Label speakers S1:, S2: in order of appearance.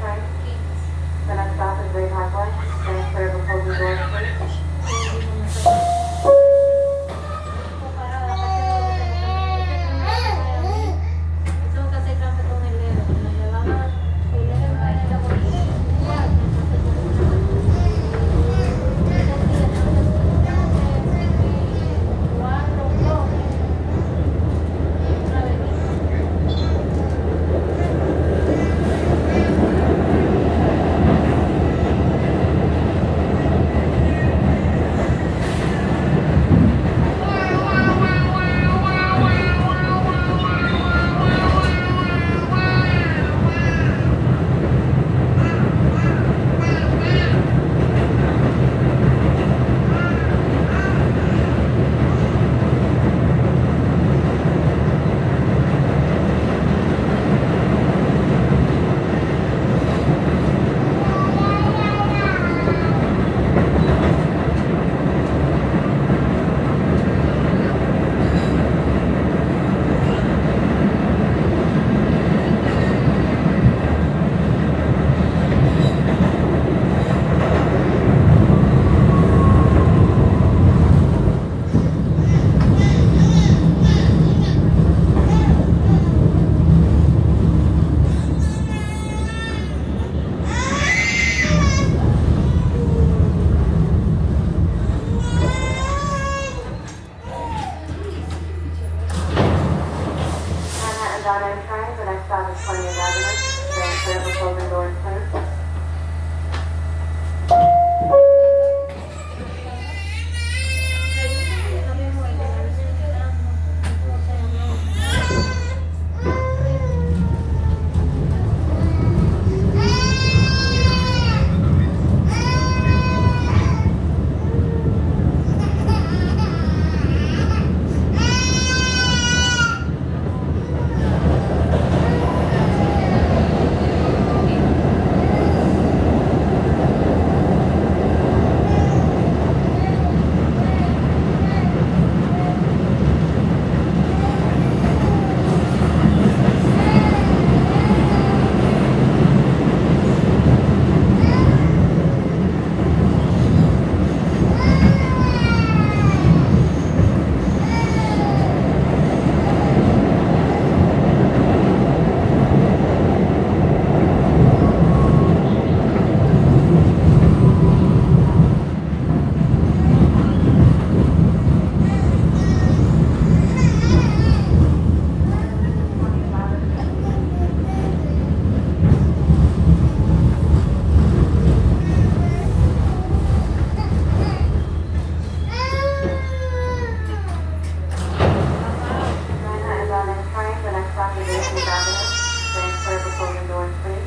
S1: Train. The next stop is Great Parkway. Stand clear of opposing doors, please. Avenue. Transfer before the door, please.